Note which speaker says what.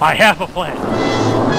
Speaker 1: I have a plan.